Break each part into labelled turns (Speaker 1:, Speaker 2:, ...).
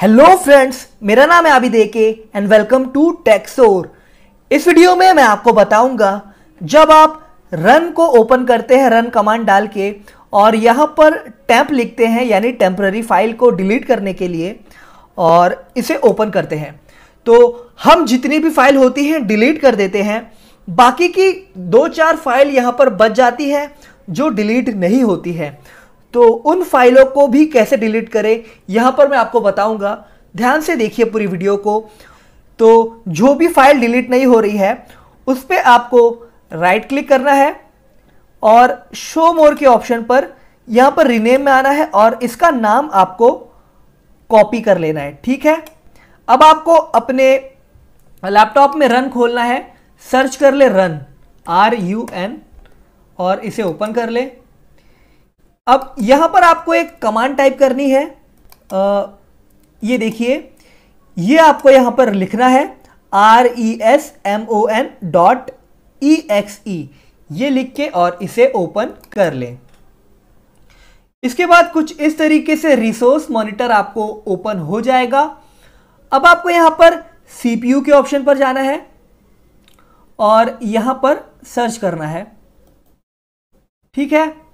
Speaker 1: Hello friends मेरा नाम है Abid AK and welcome to टेक्सोर इस वीडियो में मैं आपको बताऊँगा, जब आप रन को ओपन करते हैं रन कमांड डाल के, और यहाँ पर टैंप लिखते हैं, यानी टेम्पररी फ़ाइल को डिलीट करने के लिए, और इसे ओपन करते हैं। तो हम जितनी भी फ़ाइल होती हैं डिलीट कर देते हैं। बाकी की दो चार फ़ाइल यहाँ पर बच जाती है, जो डिलीट नहीं होती है। तो उन फाइलों को भी कैसे डिलीट करें, यहाँ पर मैं आपको बताऊँगा। ध्यान से देखिए पूरी वीडियो को। तो जो भी फ़ाइल डिलीट नहीं हो रही है, उस पर आपको राइट क्लिक करना है और शो मोर के ऑप्शन पर यहाँ पर रिनेम में आना है और इसका नाम आपको कॉपी कर लेना है, ठीक है? अब आपको अपने लैपटॉप में रन खोलना है। सर्च कर ले रन आर यू एन और इसे ओपन कर ले। अब यहाँ पर आपको एक कमांड टाइप करनी है। आ, ये देखिए ये आपको यहाँ पर लिखना है R E S M O N dot E X E ये लिख के और इसे ओपन कर लें। इसके बाद कुछ इस तरीके से रिसोर्स मॉनिटर आपको ओपन हो जाएगा। अब आपको यहाँ पर सीपीयू के ऑप्शन पर जाना है और यहाँ पर सर्च करना है। ठीक है?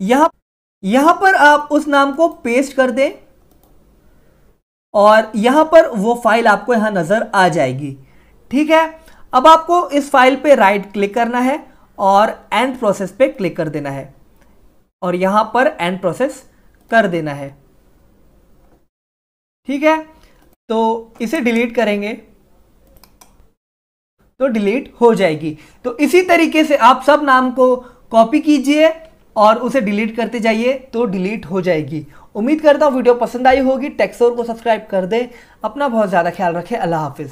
Speaker 1: यहाँ यहाँ पर आप उस नाम को पेस्ट कर दें और यहाँ पर वो फ़ाइल आपको यहाँ नज़र आ जाएगी। ठीक है? अब आपको इस फ़ाइल पे राइट क्लिक करना है और एंड प्रोसेस पे क्लिक कर देना है और यहाँ पर एंड प्रोसेस कर देना है। ठीक है? तो इसे डिलीट करेंगे। तो डिलीट हो जाएगी। तो इसी तरीके से आप सब नाम को कॉपी कीजिए और उसे डिलीट करते जाइए तो डिलीट हो जाएगी। उम्मीद करता हूँ वीडियो पसंद आई होगी। टेक्सोर को सब्सक्राइब कर दें। अपना बहुत ज़्यादा ख्याल रखें। अल्लाह हाफिज़।